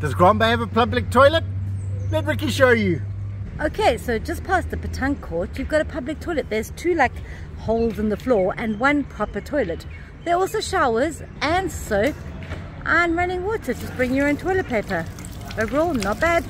Does Grand Baie have a public toilet? Let Ricky show you. Okay, so just past the pétanque court, you've got a public toilet. There's two like holes in the floor and one proper toilet. There are also showers and soap and running water. Just bring your own toilet paper. Overall, not bad.